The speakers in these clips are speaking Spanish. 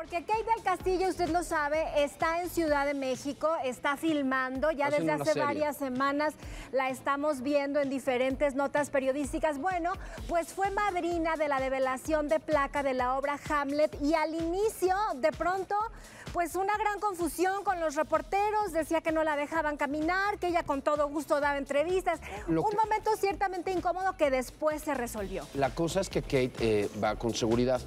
Porque Kate del Castillo, usted lo sabe, está en Ciudad de México, está filmando, ya desde hace serie. varias semanas la estamos viendo en diferentes notas periodísticas. Bueno, pues fue madrina de la develación de placa de la obra Hamlet y al inicio, de pronto, pues una gran confusión con los reporteros, decía que no la dejaban caminar, que ella con todo gusto daba entrevistas. Lo Un que- momento ciertamente incómodo que después se resolvió. La cosa es que Kate eh, va con seguridad.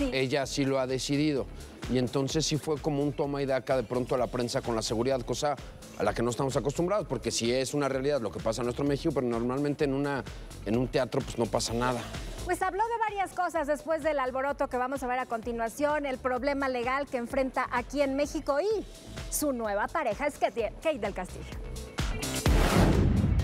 Sí. Ella sí lo ha decidido. Y entonces sí fue como un toma y daca de pronto a la prensa con la seguridad, cosa a la que no estamos acostumbrados, porque sí es una realidad lo que pasa en nuestro México, pero normalmente en, una, en un teatro pues no pasa nada. Pues habló de varias cosas después del alboroto que vamos a ver a continuación, el problema legal que enfrenta aquí en México y su nueva pareja es Kate Kate del Castillo.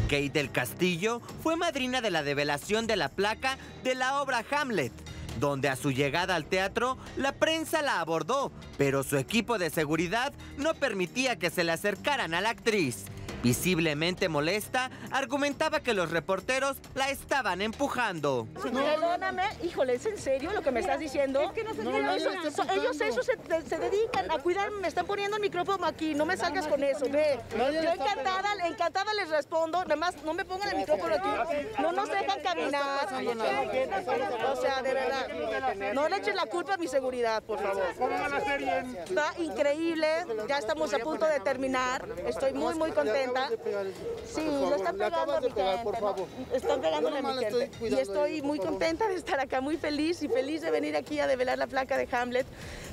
Kate del Castillo fue madrina de la develación de la placa de la obra Hamlet, donde a su llegada al teatro la prensa la abordó, pero su equipo de seguridad no permitía que se le acercaran a la actriz. Visiblemente molesta, argumentaba que los reporteros la estaban empujando. Perdóname, híjole, ¿es en serio lo que me estás diciendo? Es que no eso, Ellos eso se, se dedican a cuidarme, me están poniendo el micrófono aquí, no me salgas con eso, ve. Yo encantada, encantada les respondo, nada más no me pongan el micrófono aquí. No nos dejan caminar. O sea, de verdad, no le echen la culpa a mi seguridad, por favor. Está increíble, ya estamos a punto de terminar, estoy muy, muy contenta. Sí, lo están pegando a mi gente, ¿no? Están pegándole a mi gente. Y estoy muy contenta de estar acá, muy feliz y feliz de venir aquí a develar la placa de Hamlet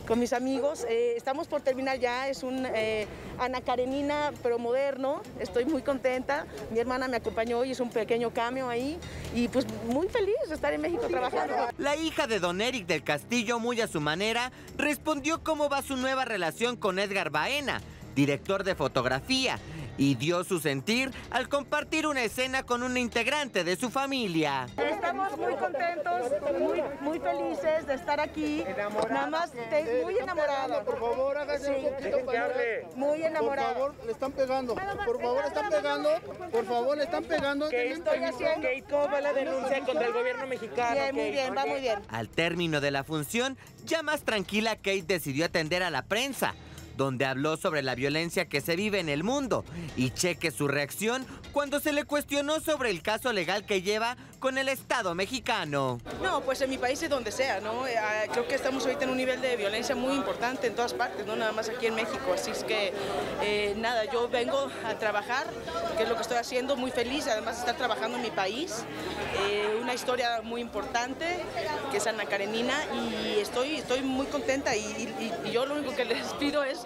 con mis amigos. Eh, estamos por terminar ya, es un eh, Ana Karenina, pero moderno. Estoy muy contenta. Mi hermana me acompañó y es un pequeño cambio ahí. Y pues muy feliz de estar en México trabajando. La hija de don Eric del Castillo, muy a su manera, respondió cómo va su nueva relación con Edgar Baena, director de fotografía, y dio su sentir al compartir una escena con una integrante de su familia. Estamos muy contentos, muy, muy felices de estar aquí. Nada más te- muy enamorado. Por favor, hágase un poquito para. Muy enamorado. Por favor, le están pegando. Por favor, le están pegando. Por favor, le están pegando. ¿Qué estoy haciendo? Kate, ¿cómo va la denuncia contra el gobierno mexicano? Bien, muy bien, va muy bien. Al término de la función, ya más tranquila, Kate decidió atender a la prensa, donde habló sobre la violencia que se vive en el mundo y cheque su reacción cuando se le cuestionó sobre el caso legal que lleva con el Estado mexicano. No, pues en mi país y donde sea, ¿no? Eh, ah, Creo que estamos ahorita en un nivel de violencia muy importante en todas partes, no nada más aquí en México. Así es que, eh, nada, yo vengo a trabajar, que es lo que estoy haciendo, muy feliz, además de estar trabajando en mi país. Eh, una historia muy importante, que es Ana Karenina, y estoy, estoy muy contenta. Y, yo lo único que les pido es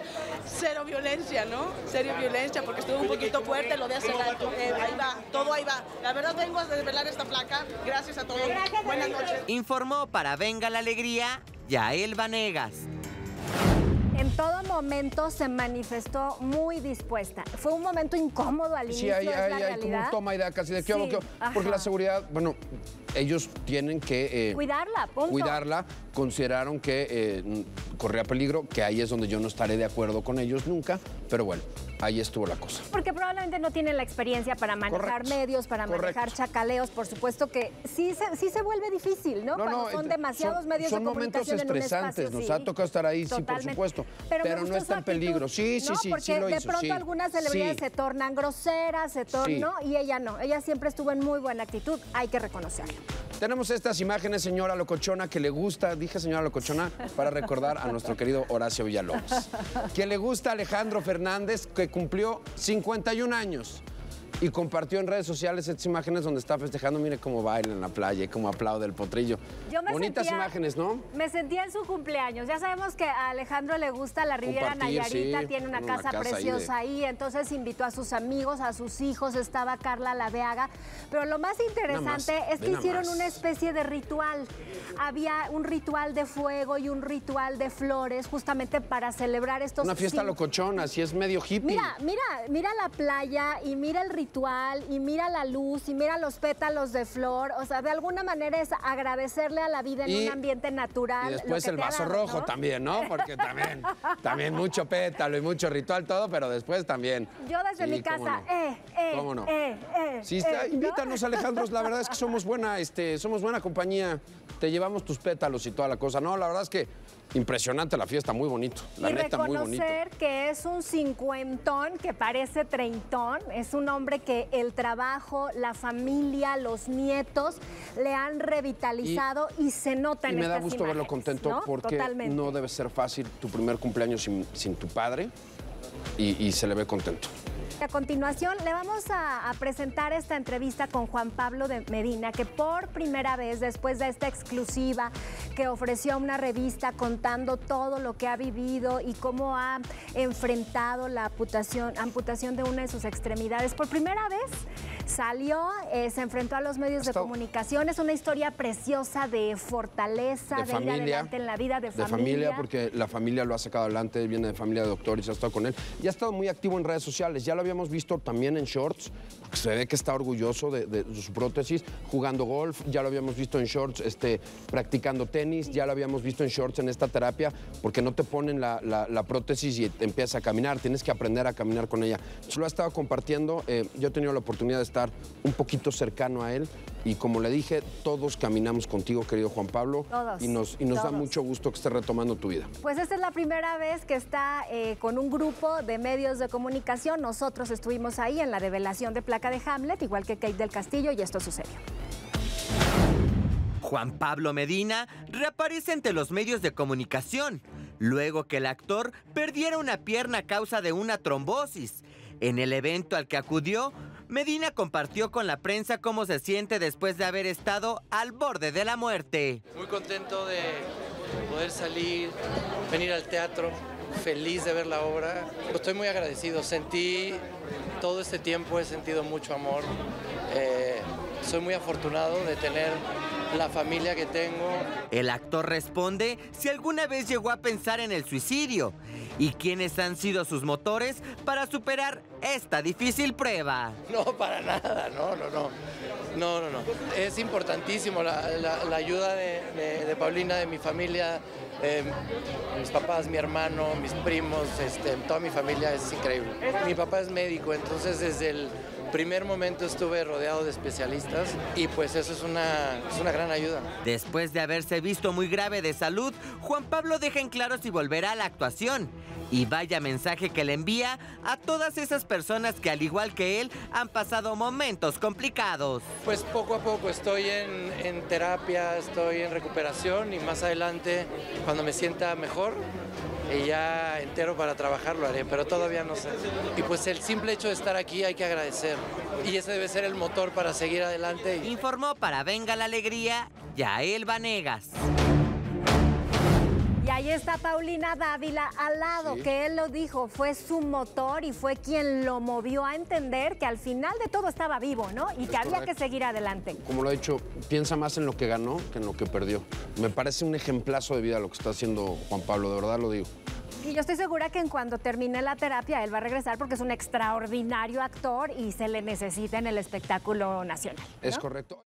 cero violencia, ¿no? Cero violencia, porque estuvo un poquito fuerte lo de hace rato. Ahí va, todo ahí va. La verdad vengo a desvelar esta placa. Gracias a todos. Buenas noches. Informó para Venga la Alegría, Yael Vanegas. Todo momento se manifestó muy dispuesta. Fue un momento incómodo al inicio, Sí, hay, es la hay, hay como realidad. un toma y daca, así de qué Sí. Porque la seguridad, bueno, ellos tienen que... eh, Cuidarla, punto. cuidarla, consideraron que eh, corría peligro, que ahí es donde yo no estaré de acuerdo con ellos nunca, pero bueno, ahí estuvo la cosa. Porque probablemente no tienen la experiencia para manejar Correcto, medios, para manejar chacaleos. Por supuesto que sí se, sí se vuelve difícil, ¿no? Cuando son demasiados son- medios son de momentos comunicación en un estresantes, espacio, nos sí. ha tocado estar ahí, sí, por supuesto, Pero, no está en peligro. Sí, sí, ¿no? sí, Porque sí lo de hizo, pronto sí. algunas celebridades Sí. se tornan groseras, se tornan. ¿no? Y ella no. Ella siempre estuvo en muy buena actitud. Hay que reconocerlo. Tenemos estas imágenes, señora Locochona, que le gusta, dije señora Locochona, para recordar a nuestro querido Horacio Villalobos. Que le gusta a Alejandro Fernández, que cumplió 51 años. Y compartió en redes sociales estas imágenes donde está festejando, mire cómo baila en la playa y cómo aplaude el potrillo. Yo me Bonitas sentía- imágenes, ¿no? Me sentía en su cumpleaños. Ya sabemos que a Alejandro le gusta la Riviera Compartir, Nayarita, sí, tiene una, una casa, casa ahí preciosa de- ahí, entonces invitó a sus amigos, a sus hijos, estaba Carla Laveaga. Pero lo más interesante más, es que hicieron más. una especie de ritual. Había un ritual de fuego y un ritual de flores justamente para celebrar estos Una fiesta locochona, así es medio hippie. Mira, mira, mira la playa y mira el ritual y mira la luz y mira los pétalos de flor. O sea, de alguna manera es agradecerle a la vida en Y- un ambiente natural. Y después el vaso dado, rojo ¿no? también, ¿no? Porque también, también mucho pétalo y mucho ritual, todo, pero después también. Yo desde Sí, mi casa, no. eh, eh, ¿Cómo no? eh, eh, Sí, eh, invítanos, Alejandro. La verdad es que somos buena, este, somos buena compañía. Te llevamos tus pétalos y toda la cosa. No, la verdad es que impresionante la fiesta, muy bonito. La y neta, muy bonito. reconocer que es un cincuentón que parece treintón, es un hombre que el trabajo, la familia, los nietos le han revitalizado y, se nota Y en me da gusto verlo contento ¿no? porque Totalmente. no debe ser fácil tu primer cumpleaños sin, sin tu padre y, y se le ve contento. A continuación le vamos a, presentar esta entrevista con Juan Pablo de Medina, que por primera vez, después de esta exclusiva que ofreció una revista contando todo lo que ha vivido y cómo ha enfrentado la amputación de una de sus extremidades, por primera vez salió, eh, se enfrentó a los medios de comunicación. Es una historia preciosa de fortaleza, de, de ir familia, adelante en la vida, de, de familia, porque la familia lo ha sacado adelante, viene de familia de doctores, ha estado con él. Y ha estado muy activo en redes sociales, ya lo habíamos visto también en shorts, porque se ve que está orgulloso de, de su prótesis, jugando golf, ya lo habíamos visto en shorts, este, practicando tenis, ya lo habíamos visto en shorts en esta terapia, porque no te ponen la, la- la prótesis y empiezas a caminar, tienes que aprender a caminar con ella. Se lo ha estado compartiendo, eh, yo he tenido la oportunidad de estar un poquito cercano a él y como le dije, todos caminamos contigo, querido Juan Pablo, Todos, y nos, y nos da mucho gusto que esté retomando tu vida. Pues esta es la primera vez que está eh, con un grupo de medios de comunicación. Nosotros estuvimos ahí en la develación de placa de Hamlet, igual que Kate del Castillo, y esto sucedió. Juan Pablo Medina reaparece ante los medios de comunicación, luego que el actor perdiera una pierna a causa de una trombosis. En el evento al que acudió, Medina compartió con la prensa cómo se siente después de haber estado al borde de la muerte. Muy contento de poder salir, venir al teatro, feliz de ver la obra. Estoy muy agradecido, sentí todo este tiempo, he sentido mucho amor. Eh, soy muy afortunado de tener la familia que tengo. El actor responde si alguna vez llegó a pensar en el suicidio y quiénes han sido sus motores para superar esta difícil prueba. No, para nada, no, no, no. No, no, no. Es importantísimo la, la- la ayuda de, de- de Paulina, de mi familia, eh, mis papás, mi hermano, mis primos, este, toda mi familia es increíble. Mi papá es médico, entonces desde el primer momento estuve rodeado de especialistas y pues eso es una, es una gran ayuda. Después de haberse visto muy grave de salud, Juan Pablo deja en claro si volverá a la actuación. Y vaya mensaje que le envía a todas esas personas que al igual que él han pasado momentos complicados. Pues poco a poco estoy en, en terapia, estoy en recuperación y más adelante, cuando me sienta mejor y ya entero para trabajar, lo haré, pero todavía no sé. Y pues el simple hecho de estar aquí hay que agradecer. Y ese debe ser el motor para seguir adelante. Informó para Venga la Alegría, Yael Vanegas. Y ahí está Paulina Dávila al lado, Sí. que él lo dijo, fue su motor y fue quien lo movió a entender que al final de todo estaba vivo, ¿no? Y que había que seguir adelante. Como lo ha dicho, piensa más en lo que ganó que en lo que perdió. Me parece un ejemplazo de vida lo que está haciendo Juan Pablo, de verdad lo digo. Y yo estoy segura que en cuanto termine la terapia, él va a regresar porque es un extraordinario actor y se le necesita en el espectáculo nacional. Es correcto.